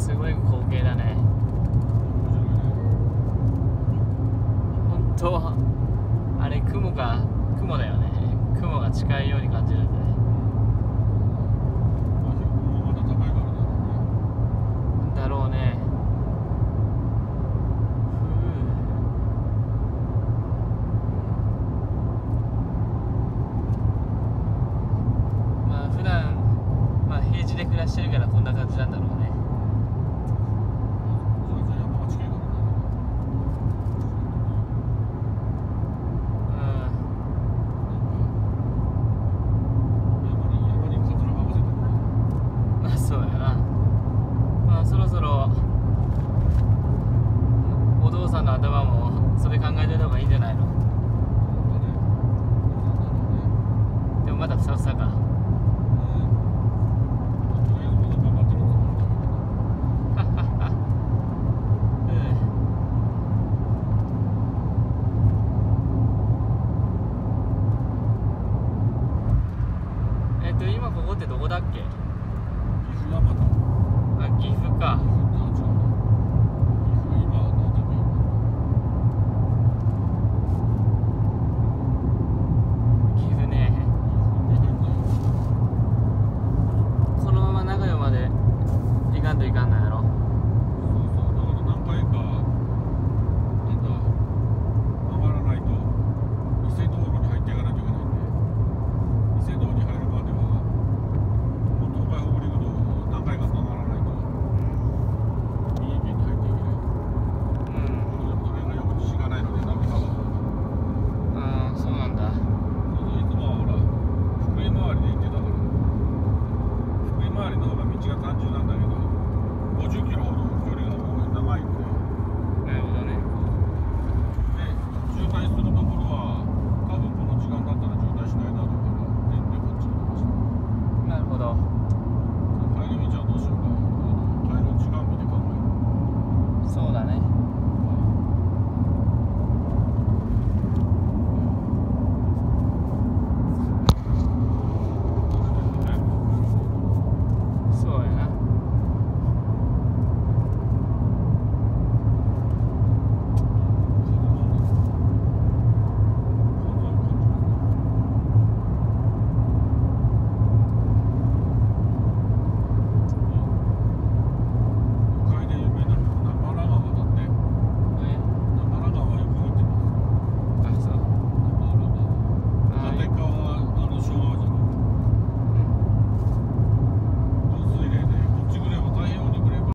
すごい光景だね。本当あれ雲か雲だよね。雲が近いように感じるんだね。だろうね。まあ普段まあ平地で暮らしてるからこんな感じなんだろうね。だっけ？岐阜はあ岐阜か。岐阜ね。このまま名古屋まで行かんといかんのやろ。道が単純なんだけど50キロほど距離が長いんで。なるほどね。で渋滞するところは多分この時間だったら渋滞しないう全然こっちにました。なるほど。帰り道はどうしようか。